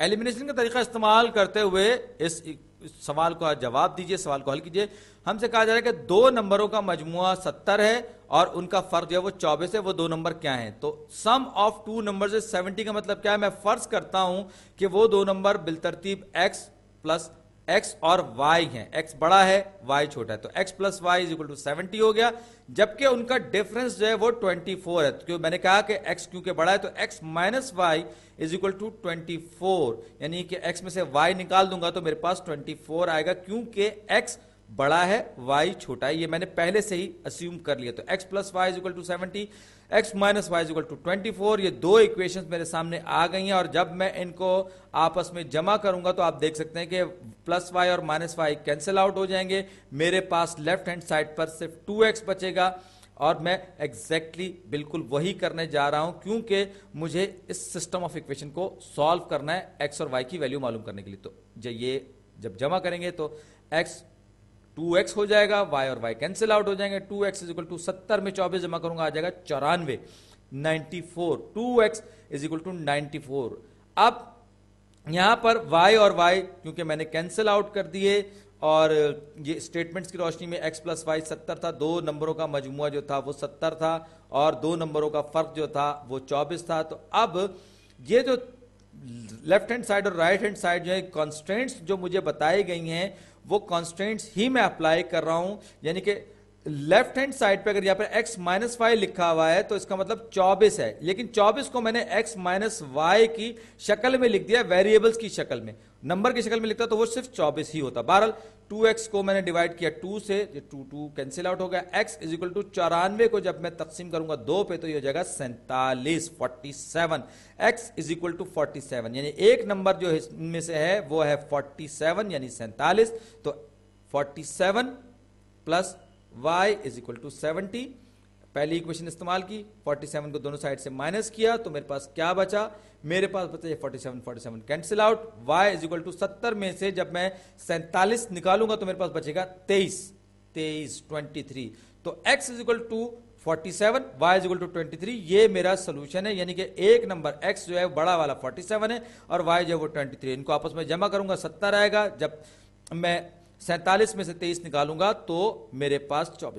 Elimination का तरीका इस्तेमाल करते हुए इस सवाल को जवाब दीजिए, सवाल को हल कीजिए। हमसे कहा जा रहा है कि दो नंबरों का मजमुआ सत्तर है और उनका फ़र्क जो है वो चौबीस है, वो दो नंबर क्या है? तो sum of two number seventy का मतलब क्या है? मैं फ़र्ज़ करता हूँ कि वो दो नंबर बिलतरतीब एक्स प्लस एक्स और वाई है। एक्स बड़ा है वाई छोटा है। तो x plus y is equal to seventy हो गया। जबकि उनका डिफरेंस जो है वो ट्वेंटी फोर है। क्यों? मैंने कहा कि एक्स क्योंकि बड़ा है तो x minus y is equal to twenty four यानी कि एक्स में से वाई निकाल दूँगा तो मेरे पास ट्वेंटी फोर आएगा, क्योंकि एक्स बड़ा है वाई छोटा है, ये मैंने पहले से ही अस्यूम कर लिया। तो x plus y is equal to seventy x minus y equal to twenty four ये दो इक्वेशंस मेरे सामने आ गई हैं, और जब मैं इनको आपस में जमा करूँगा तो आप देख सकते हैं कि प्लस वाई और माइनस वाई कैंसिल आउट हो जाएँगे। मेरे पास लेफ़्ट हैंड साइड पर सिर्फ़ टू एक्स बचेगा, और मैं एग्जैक्टली exactly बिल्कुल वही करने जा रहा हूँ, क्योंकि मुझे इस सिस्टम ऑफ़ इक्वेशन को सॉल्व करना है एक्स और वाई की वैल्यू मालूम करने के लिए। तो ये जब जमा करेंगे तो एक्स टू एक्स हो जाएगा वाई और वाई कैंसिल आउट हो जाएँगे, two x is equal to सत्तर में चौबीस जमा करूँगा, आ जाएगा चौरानवे ninety four two x is equal to ninety four अब यहाँ पर y और y, क्योंकि मैंने कैंसिल आउट कर दिए, और ये स्टेटमेंट्स की रोशनी में x प्लस वाई सत्तर था, दो नंबरों का मजमुआ जो था वो सत्तर था, और दो नंबरों का फ़र्क जो था वो चौबीस था। तो अब ये जो लेफ़्ट हैंड साइड और राइट हैंड साइड जो है कॉन्स्टेंट्स जो मुझे बताई गई हैं, वो कॉन्स्टेंट्स ही मैं अप्लाई कर रहा हूँ। यानी कि लेफ़्ट हैंड साइड पे अगर यहाँ पर x माइनस वाई लिखा हुआ है तो इसका मतलब 24 है। लेकिन 24 को मैंने x माइनस वाई की शक्ल में लिख दिया वेरिएबल्स की शक्ल में। नंबर की शक्ल में लिखता तो वो सिर्फ़ 24 ही होता। बहरल 2x को मैंने डिवाइड किया 2 से टू टू कैंसिल आउट हो गया। x इज़ इक्वल टू चौरानवे को जब मैं तकसीम करूँगा दो पे तो ये हो जाएगा सैंतालीस forty seven x is equal to forty seven यानी एक नंबर जो इनमें से है, वो है फोर्टी सेवन यानी सैंतालीस। तो forty seven plus y is equal to seventy पहली इक्वेशन इस्तेमाल की 47 को दोनों साइड से माइनस किया तो मेरे पास क्या बचा? मेरे पास बचा ये 47 47 cancel out y is equal to सत्तर में से जब मैं सैंतालीस निकालूँगा तो मेरे पास बचेगा 23 23 23 तो x is equal to 47 y is equal to 23 ये मेरा सोल्यूशन है, यानी कि एक नंबर x जो है बड़ा वाला 47 है, और y जो है, वो 23 इनको आपस में जमा करूँगा 70 आएगा। जब मैं सैंतालीस में से तेईस निकालूँगा तो मेरे पास चौबीस